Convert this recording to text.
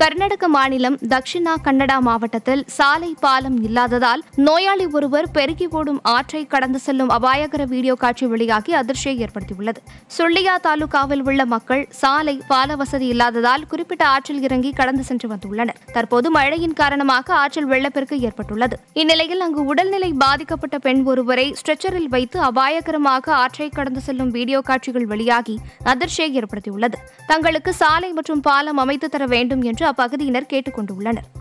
கர்நாடக மாநிலம் தக்ஷிணா கன்னடா மாவட்டத்தில் சாலை பாலம் இல்லாததால் நோயாளி ஒருவர் பெருகி ஓடும் ஆற்றை கடந்து செல்லும் அபாயகர வீடியோ காட்சி வெளியாகி அதிர்ச்சியை ஏற்படுத்தியுள்ளது. சுள்ளியா தாலுகாவில் உள்ள மக்கள் சாலை பால வசதி இல்லாததால் குறிப்பிட்ட ஆற்றில் இறங்கி கடந்து சென்று வந்துள்ளனர். தற்போது மழையின் காரணமாக ஆற்றில் வெள்ளப்பெருக்கு ஏற்பட்டுள்ளது. இந்நிலையில் அங்கு உடல்நிலை பாதிக்கப்பட்ட பெண் ஒருவரை ஸ்ட்ரெச்சரில் வைத்து அபாயகரமாக ஆற்றை கடந்து செல்லும் வீடியோ காட்சிகள் வெளியாகி அதிர்ச்சியை ஏற்படுத்தியுள்ளது. தங்களுக்கு சாலை மற்றும் பாலம் அமைத்து தர வேண்டும் என்று பகுதியினர் கேட்டுக் கொண்டுள்ளனர்